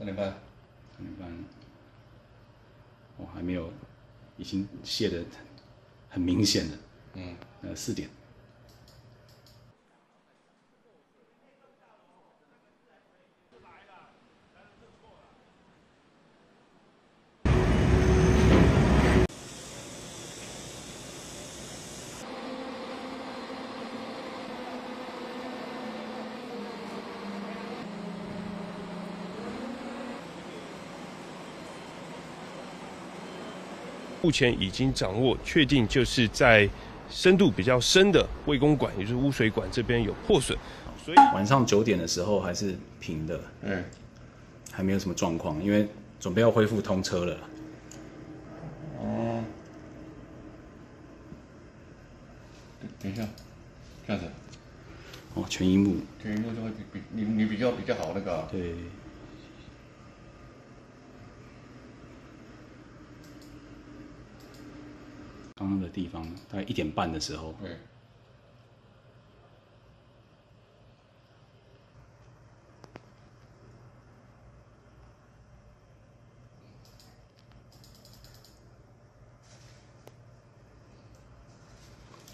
三点半，三点半，我，还没有，已经卸的很明显的。嗯，呃，四点。目前已经掌握，确定就是在深度比较深的卫公管，也就是污水管这边有破损，所以晚上九点的时候还是平的，嗯，还没有什么状况，因为准备要恢复通车了。哦，等等一下，这样子，哦，全荧幕，全荧幕就会比比你你比较比较好那个啊，对，刚刚的地方大概一点半的时候，对，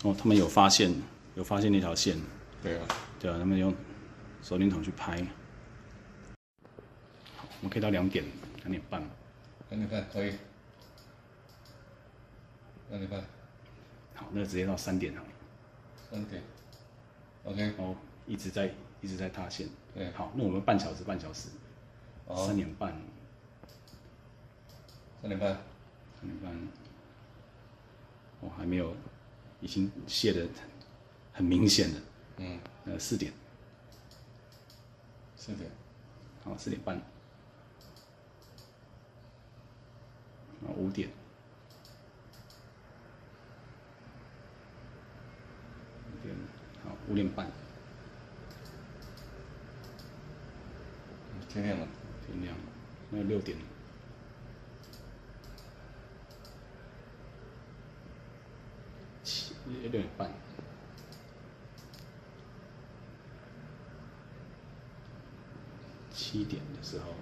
哦，他们有发现，有发现那条线，对啊，对啊，他们用手电筒去拍。好，我们可以到两点，两点半。两点半可以，两点半，好，那直接到三点好了。三点，OK，然后一直在一直在塌陷。对。好，那我们半小时，半小时，哦三点半，三点半，三点半。我，还没有，已经卸的很明显了。嗯，呃，四点，四点，好，四点半，啊，五点，五点，好，五点半，天亮了，天亮了，那六点了，七六点半，七点的时候，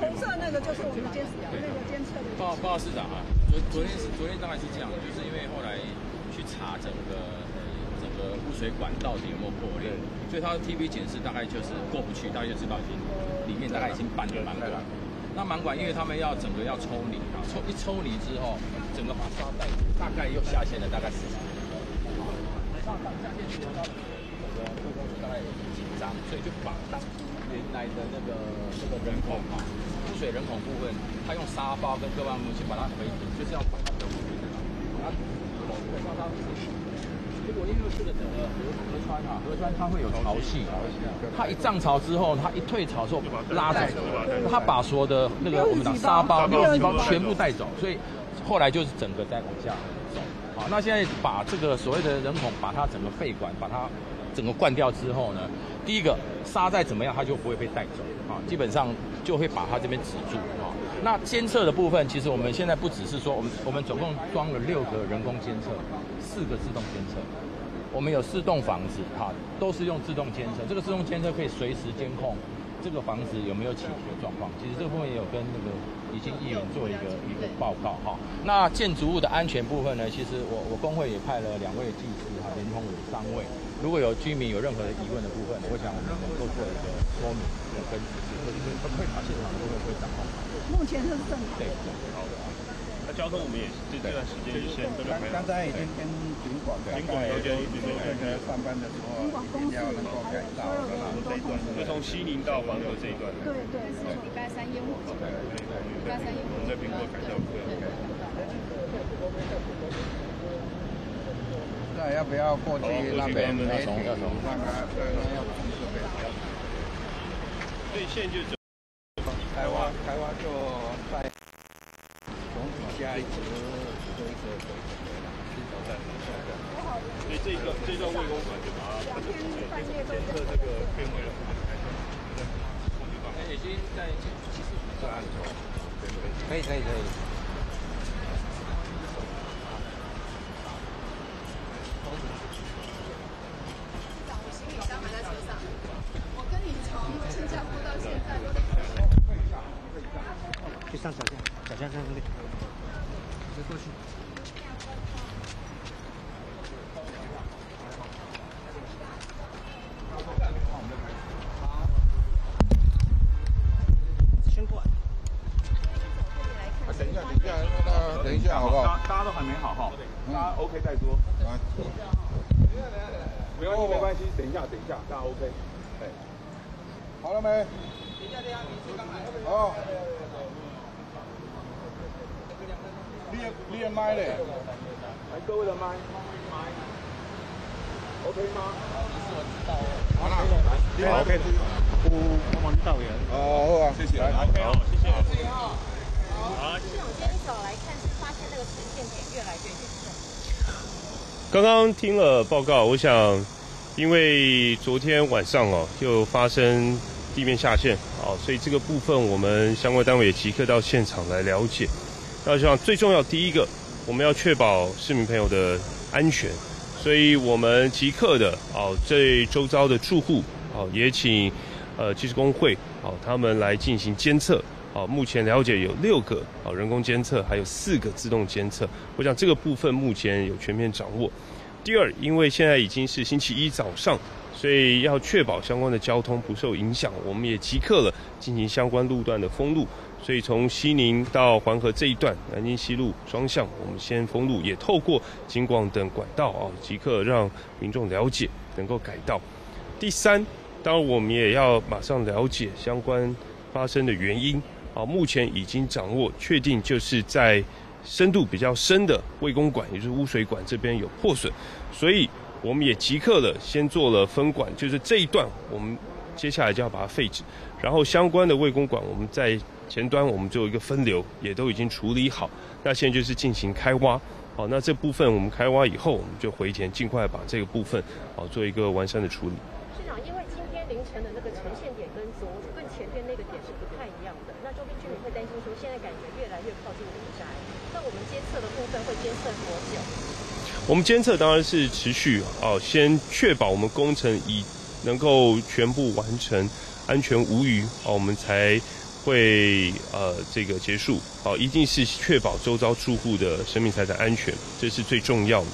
红色那个就是我们监视那个监测的。报报告市长啊，昨昨天是昨天大概是这样，就是因为后来去查整个呃整个污水管到底有没有破裂，所以它的 TV 检视大概就是过不去，大家就知道已经里面大概已经满了满管。那满管因为他们要整个要抽离啊，抽一抽离之后，整个把沙袋大概又下线了大概四十。上下线之后，整个各公司大概紧张，所以就把当原来的那个那个人口嘛，污水人口部分，他用沙包跟各方木去把它回平，就是要把它回平，把它沙包结果因为这个整个河河川啊，河川它会有潮汐，它一涨潮之后，它一退潮之后拉走，它把所有的那个我们讲沙包、六几包全部带走，所以后来就是整个在往下那现在把这个所谓的人孔，把它整个肺管把它整个灌掉之后呢，第一个沙再怎么样，它就不会被带走啊，基本上就会把它这边止住啊。那监测的部分，其实我们现在不只是说，我们我们总共装了六个人工监测，四个自动监测，我们有四栋房子哈，都是用自动监测，这个自动监测可以随时监控这个房子有没有起火状况。其实这个部分也有跟那个已经议员做一个一个报告哈。那建筑物的安全部分呢，其实我我工会也派了两位技师哈，连同有三位。如果有居民有任何的疑问的部分，我想我们能够做一个说明跟会把现场的部分会掌控好。目前是正常。对，好的。那交通我们也这这段时间就先分开。刚才已经跟警管警管有跟警管上班的时候一定要能够改造的啦，这一段就从西宁到黄河这一段。对对。是礼拜三烟火节。礼拜三烟火我们在苹果改造部分。那要不要过去那边媒体那个对，要从这边。所以现在就走。台湾台湾就在总体下一格做一个回回了，是走在所以这一段这段魏公馆就把它监测这个变为了。已经在其实是按头，可以可以可以。一下，等一下，大家 OK。哎，好了没？等一下，等一下，你刚来。好。练练麦嘞，来。各位的麦。哦，谢谢。市长今天一早来看，是发现那个呈现点越来越严重。刚刚听了报告，我想，因为昨天晚上哦，又发生地面下陷，哦，所以这个部分我们相关单位也即刻到现场来了解。那我想最重要，第一个，我们要确保市民朋友的安全，所以我们即刻的哦，这周遭的住户哦，也请呃技术工会哦，他们来进行监测。哦，目前了解有六个啊人工监测，还有四个自动监测。我想这个部分目前有全面掌握。第二，因为现在已经是星期一早上，所以要确保相关的交通不受影响，我们也即刻了进行相关路段的封路。所以从西宁到黄河这一段，南京西路双向，我们先封路，也透过京广等管道啊，即刻让民众了解，能够改道。第三，当然我们也要马上了解相关发生的原因。啊，目前已经掌握，确定就是在深度比较深的卫公管，也就是污水管这边有破损，所以我们也即刻的先做了分管，就是这一段我们接下来就要把它废止，然后相关的卫公管我们在前端我们做一个分流，也都已经处理好，那现在就是进行开挖，好，那这部分我们开挖以后，我们就回填，尽快把这个部分好做一个完善的处理。市长，因为今天凌晨的那个呈现点跟昨跟前天那个点是不太一样的，那周边居民会担心说，现在感觉越来越靠近，的部分会监测多久？我们监测当然是持续哦，先确保我们工程已能够全部完成，安全无虞哦，我们才会呃这个结束哦，一定是确保周遭住户的生命财产安全，这是最重要的。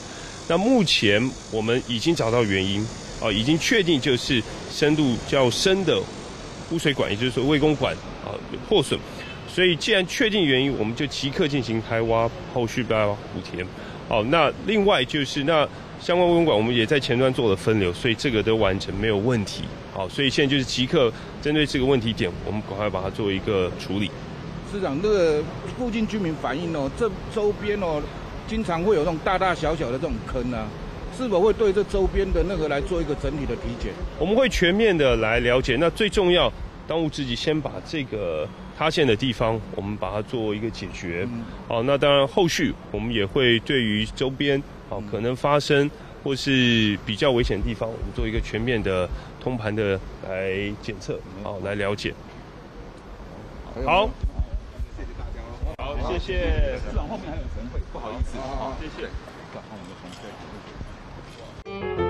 那目前我们已经找到原因哦，已经确定就是深度较深的污水管，也就是说卫公管啊破损，所以既然确定原因，我们就即刻进行开挖，后续不要补填。好，那另外就是那相关卫公管，我们也在前端做了分流，所以这个都完成没有问题。好，所以现在就是即刻针对这个问题点，我们赶快把它做一个处理。市长，那个附近居民反映哦，这周边哦，经常会有那种大大小小的这种坑啊，是否会对这周边的那个来做一个整体的体检？我们会全面的来了解。那最重要，当务之急，先把这个塌陷的地方，我们把它做一个解决。好，那当然后续我们也会对于周边啊可能发生或是比较危险的地方，我们做一个全面的通盘的来检测，好来了解。好，谢谢大家哦。好，谢谢。市长后面还有晨会，不好意思，好，谢谢。好，我们的同学。